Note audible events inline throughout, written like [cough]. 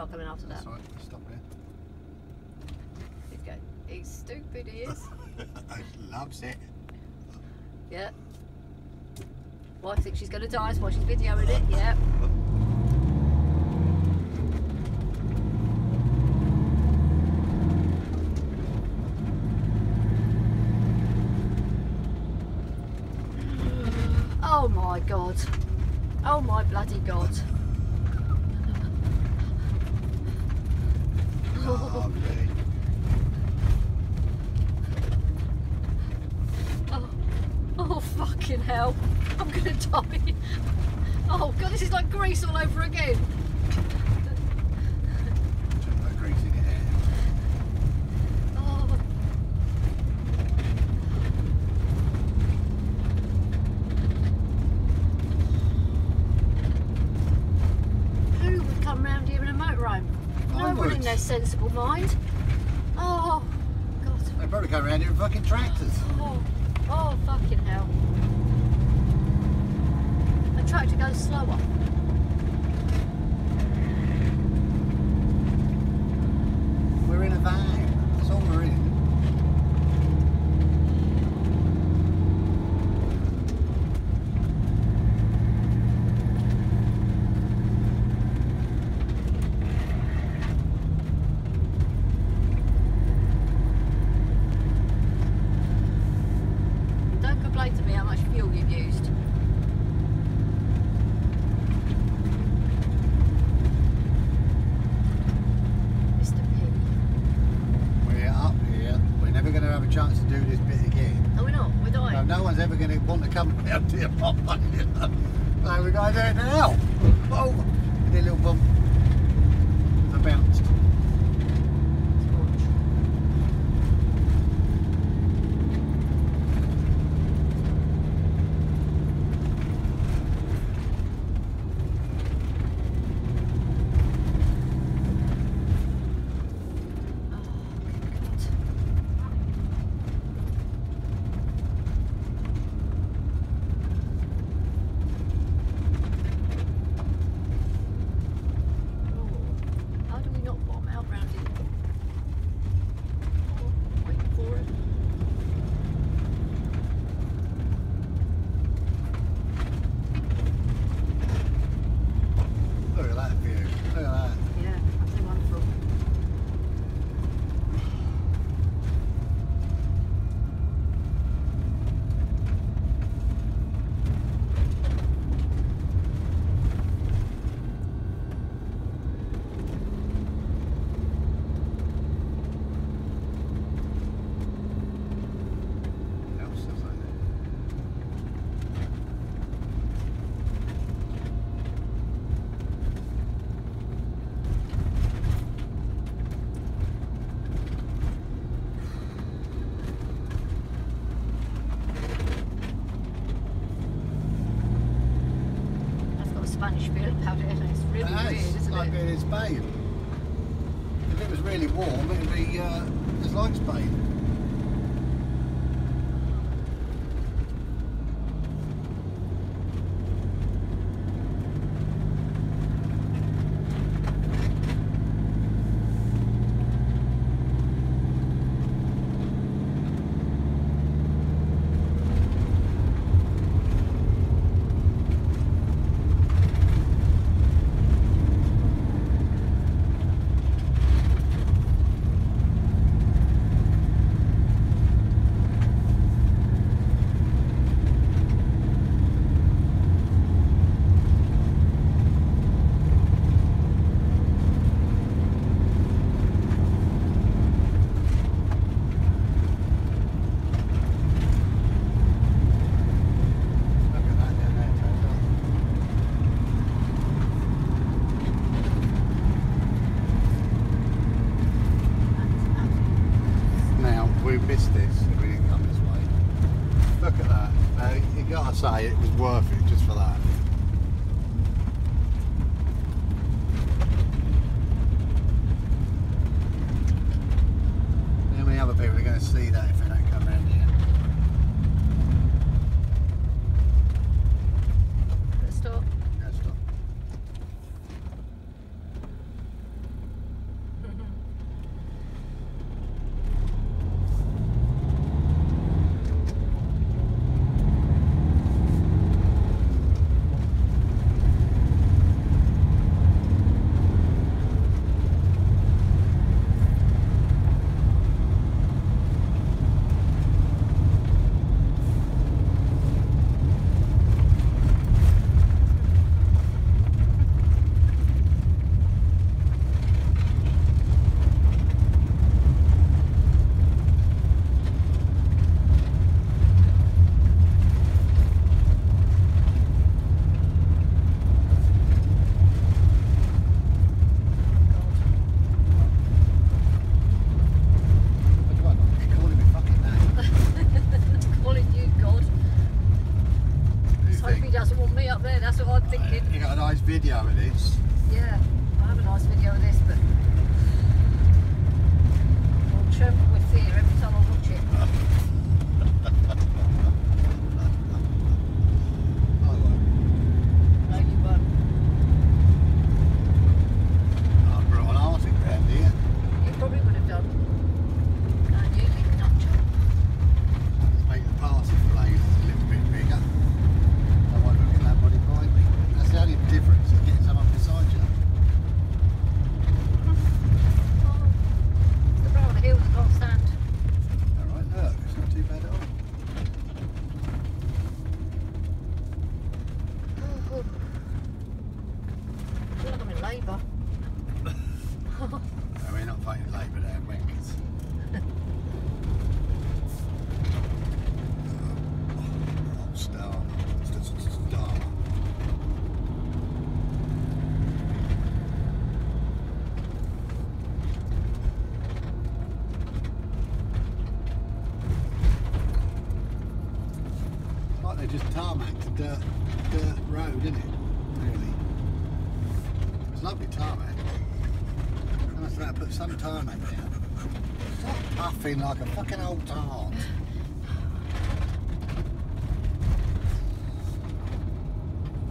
car coming after that. Sorry, stop here. He's going, he's stupid, he is. [laughs] he loves it. Yep. Wife well, thinks she's going to die, that's why she's videoing it, yep. [laughs] Oh my god. Oh my bloody god. Oh. oh. Oh, fucking hell. I'm gonna die. Oh, God, this is like Greece all over again. fucking tractors. Oh, oh fucking hell. I tried to go slower. like it is Spain. If it was really warm, it'd be uh, just like Spain. just tarmac to dirt, dirt road, isn't it? Really. It's lovely tarmac. I'm must to put some tarmac down. Stop puffing like a fucking old tart.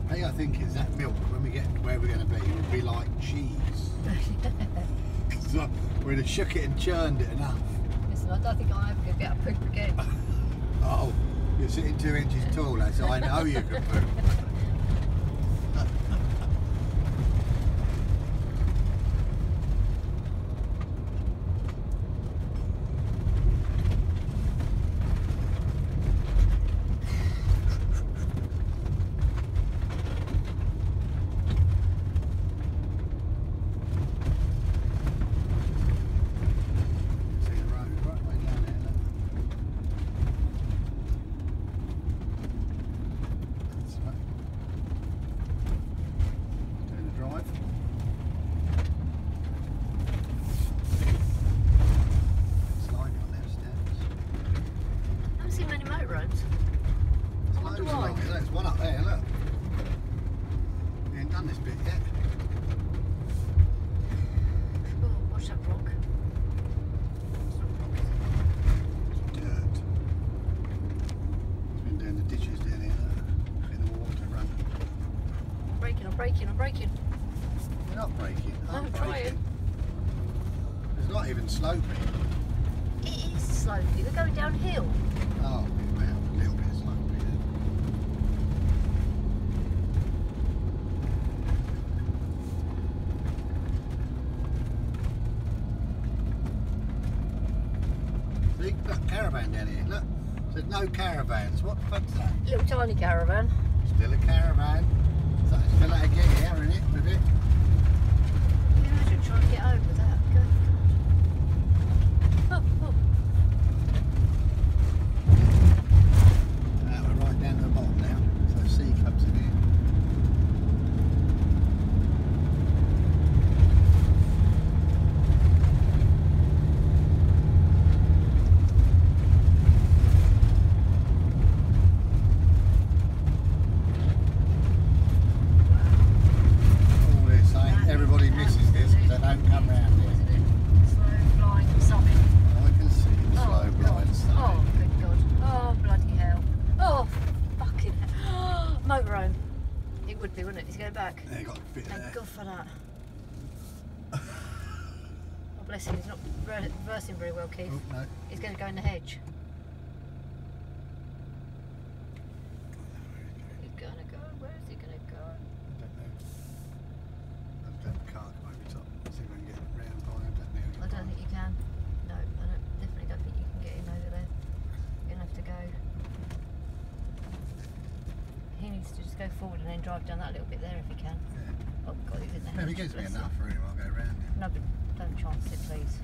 Hey, I think is that milk when we get where we're going to be it'll be like cheese. [laughs] so we'd have shook it and churned it enough. Listen, I don't think I'm going to be able to poop again. [laughs] oh. You're sitting two inches taller, so I know you can put. I'm trying. It's not even sloping. It is sloping. We're going downhill. Oh, well, a little bit sloping. See, black caravan down here. Look, there's no caravans. What the fuck's that? Little tiny caravan. Still a caravan. So it's still out of gear, isn't it? With it trying to get home. needs to just go forward and then drive down that little bit there if you can. Yeah. Oh, God, even there. No, it gives me enough room, I'll go around. No, but don't chance it, please.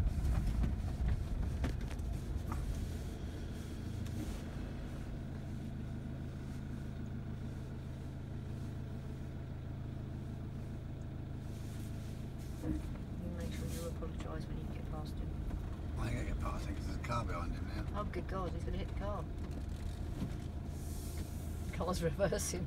pussy.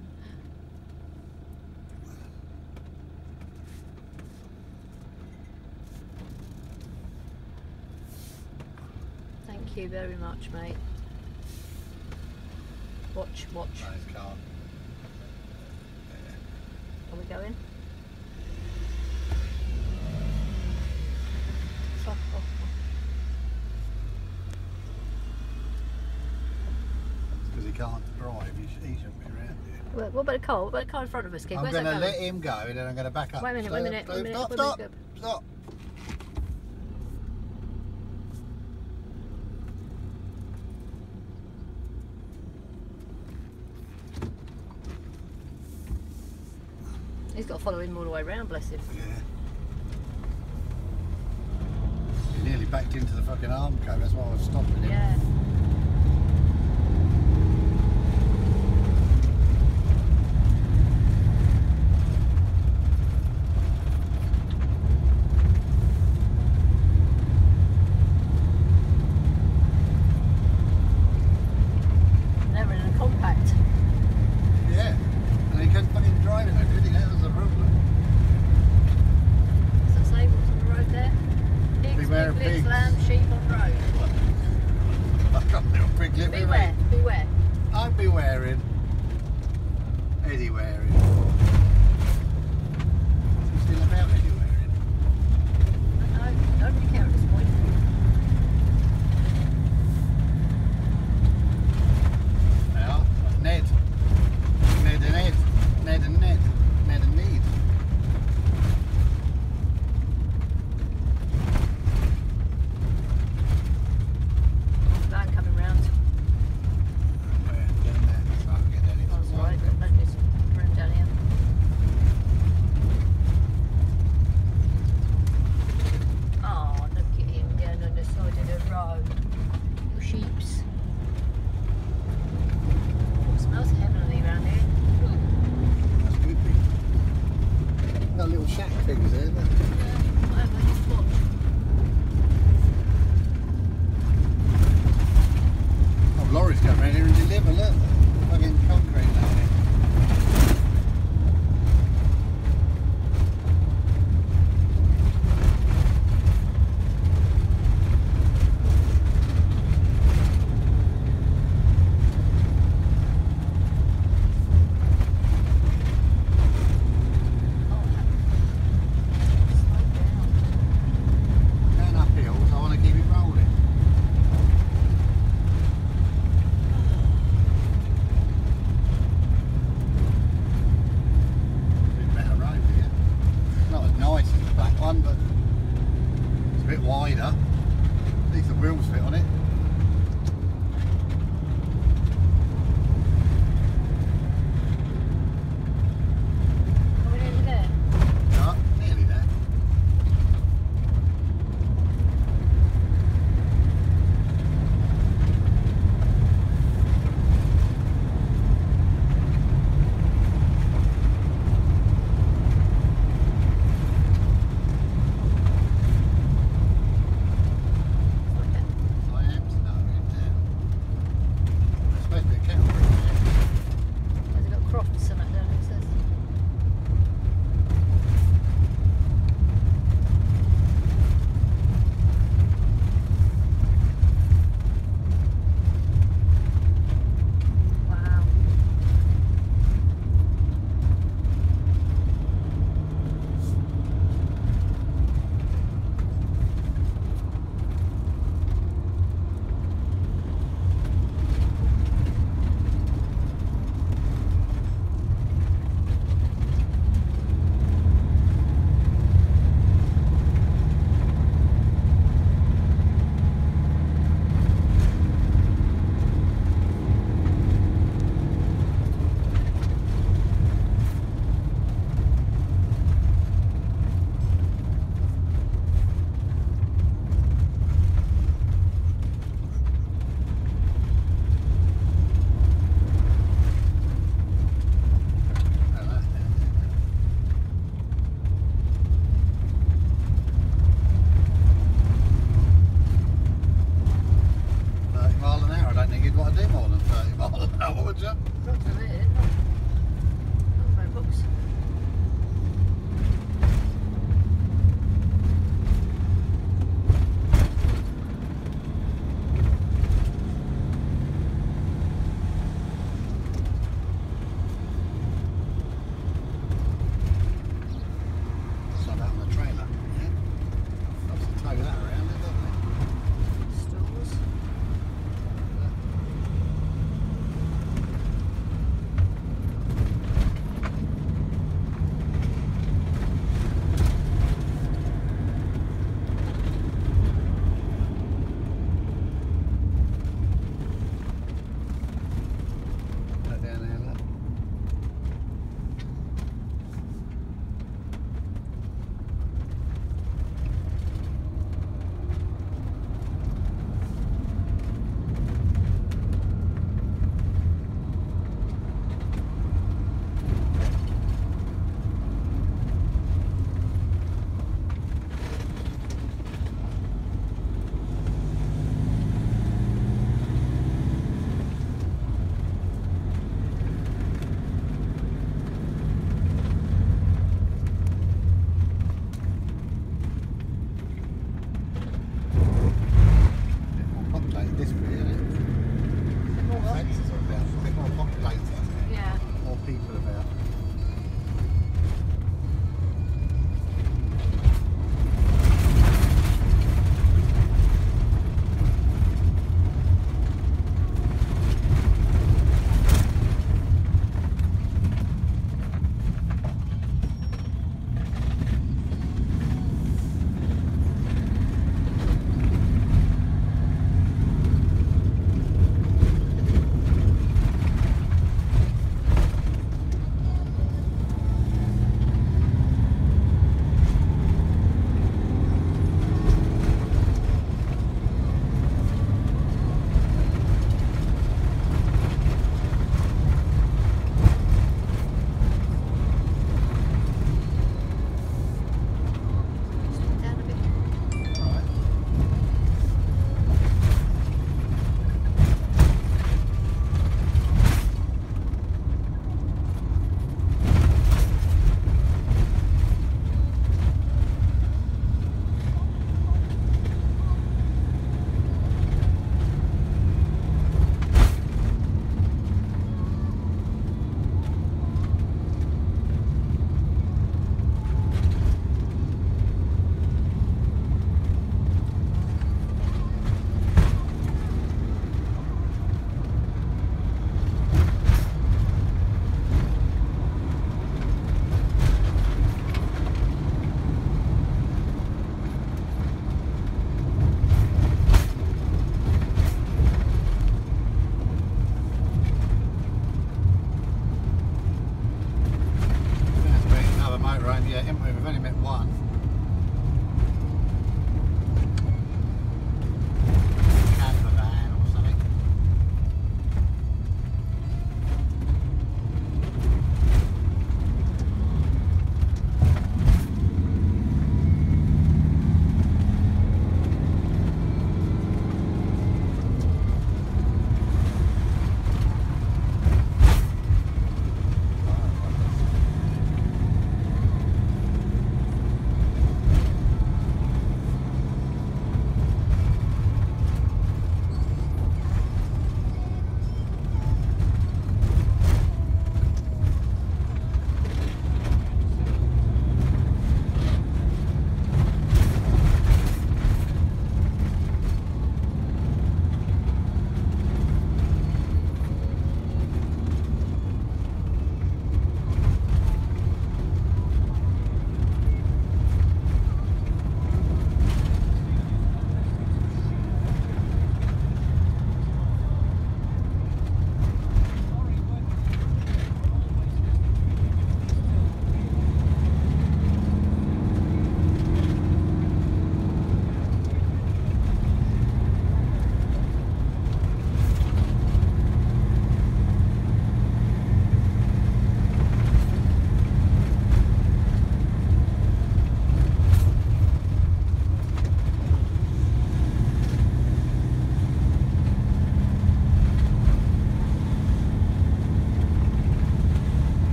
Thank you very much, mate. Watch, watch. Nice car. Are we going? Cole, where's Cole in front of us, King? I'm Where's going to let him go and then I'm going to back up. Wait a minute, wait a minute, wait minute. Stop, stop, stop. He's got to follow him all the way round, bless him. Yeah. He nearly backed into the fucking arm cone, that's why I was stopping him. Yeah.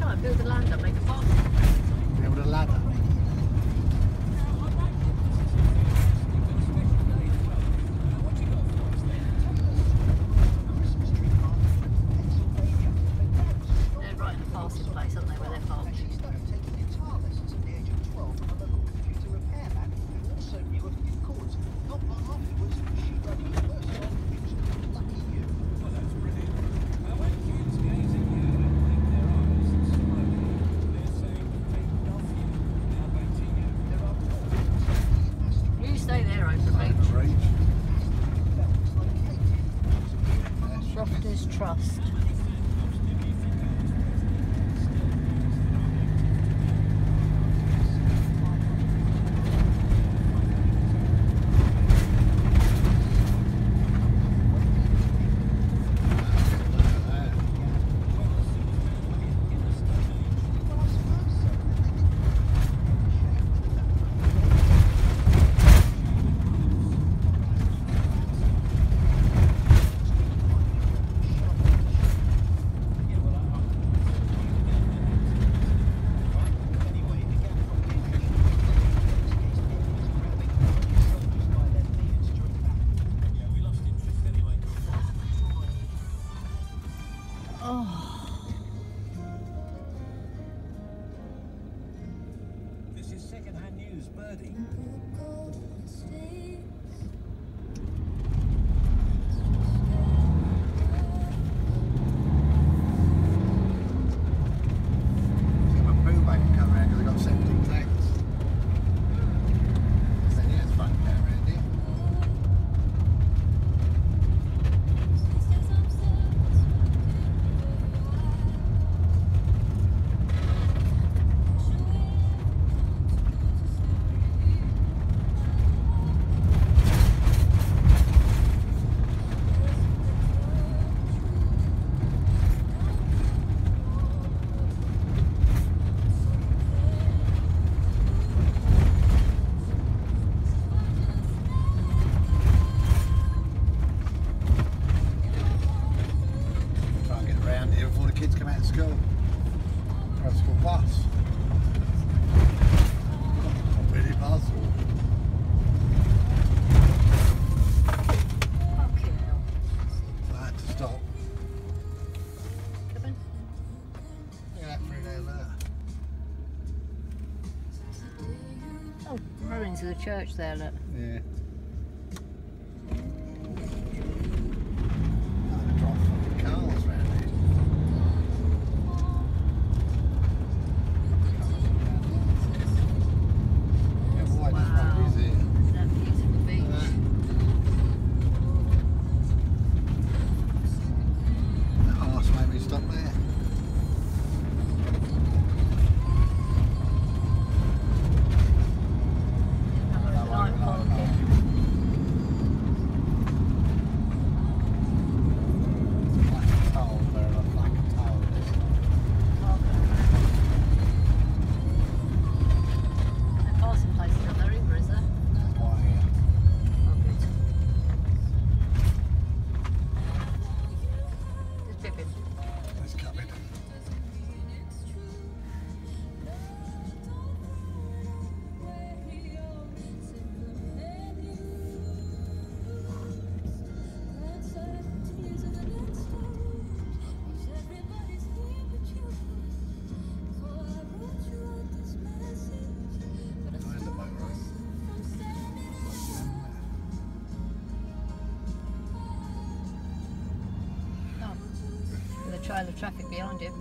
try and build a land and make a farm. birdie. the church there, look. pile of traffic behind him.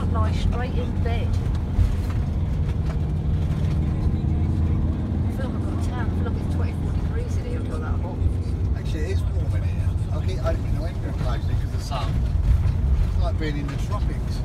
can't lie straight in bed. Actually, it is warm in here. I'll keep opening the window and closing because the sun. It's like being in the tropics.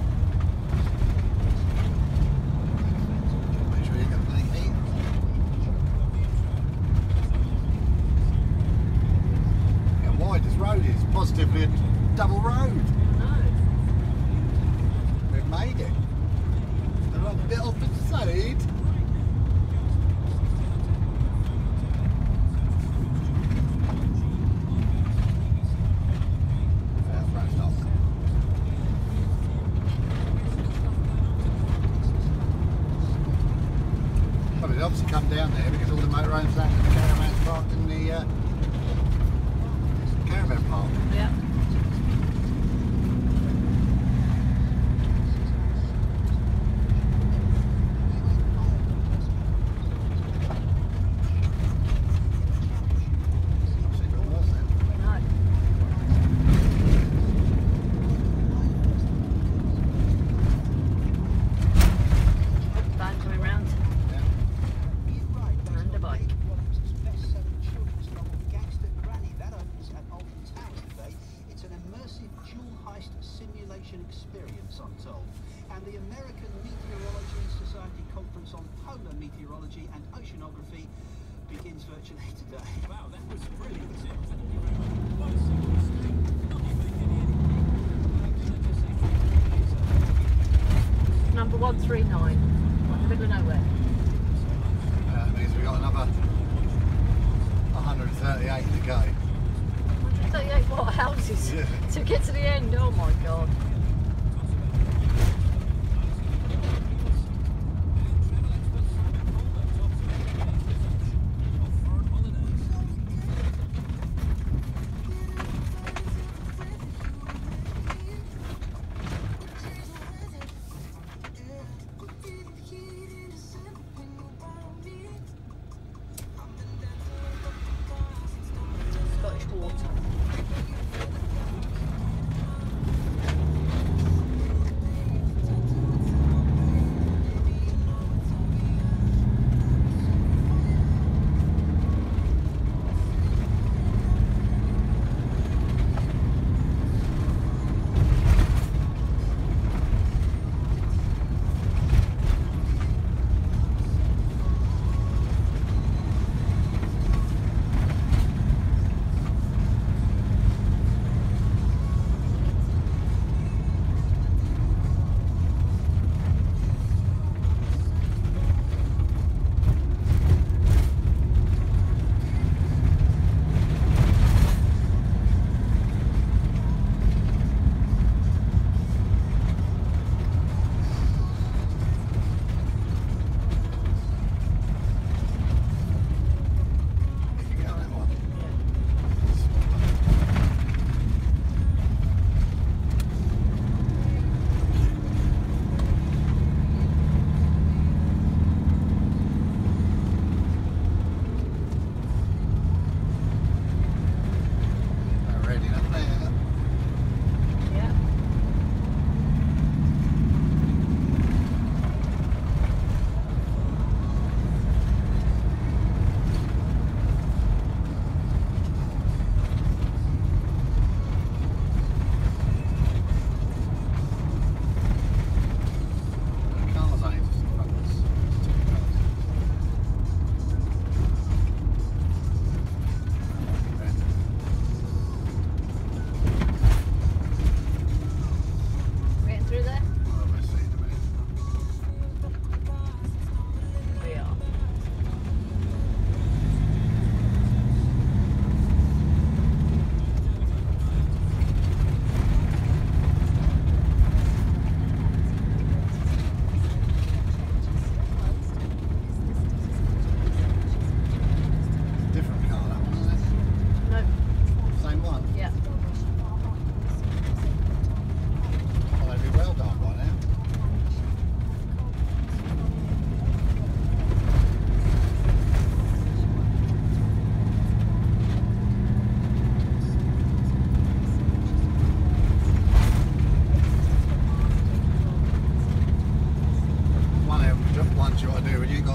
139, in the middle of nowhere. Yeah, that means we've got another 138 to go. 138 what [laughs] houses yeah. to get to the end, oh my god.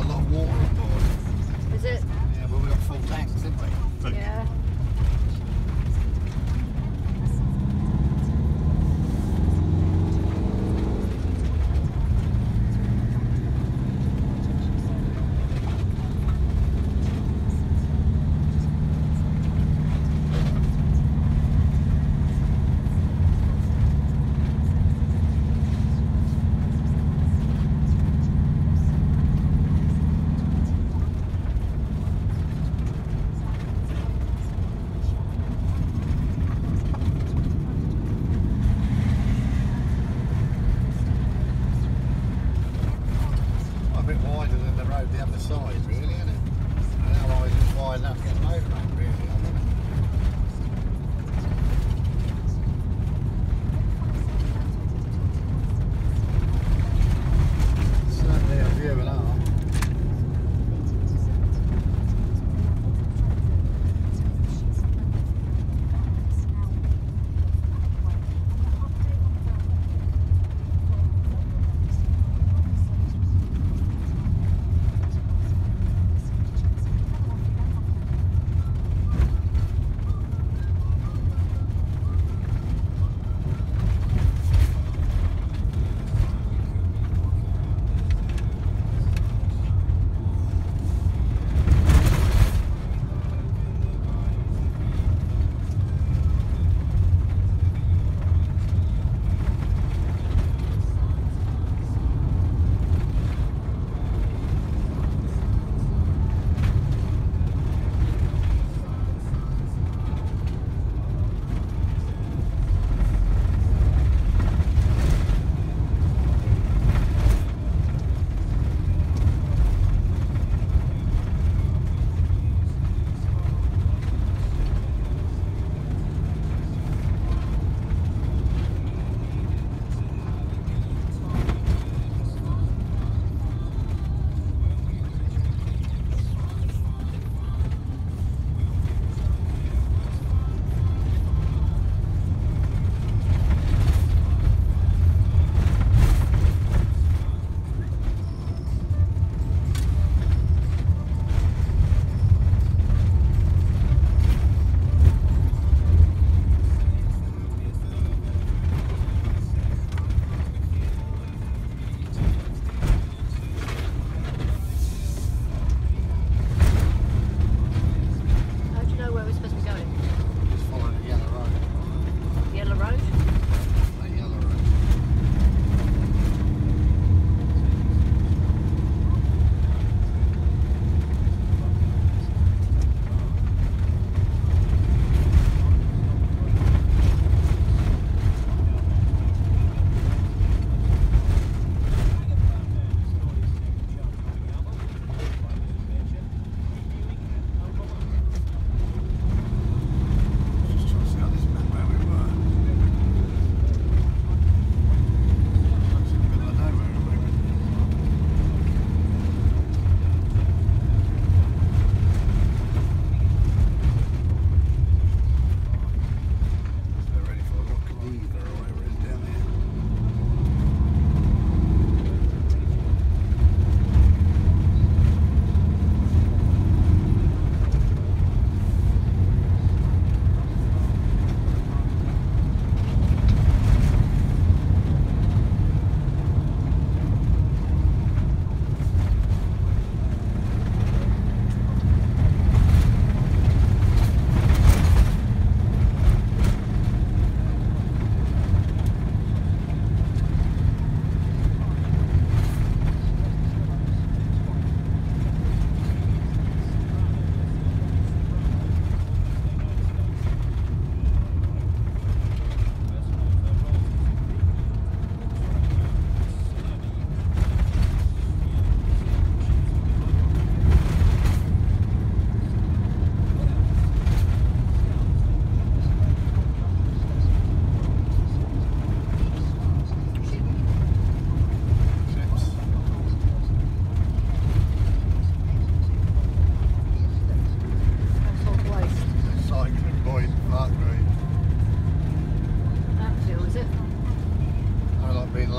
lot of water.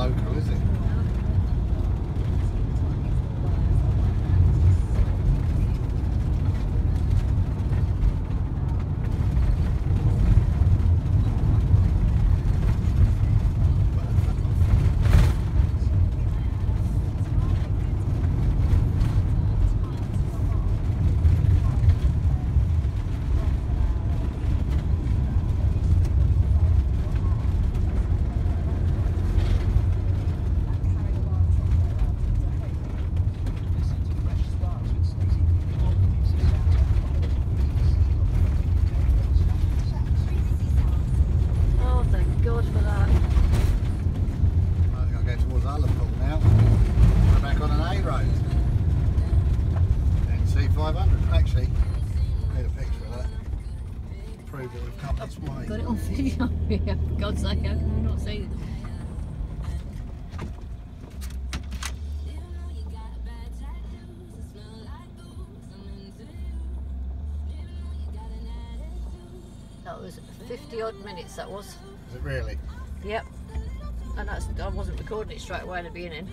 local, is it? 50 odd minutes, that was. Is it really? Yep. And that's I wasn't recording it straight away in the beginning.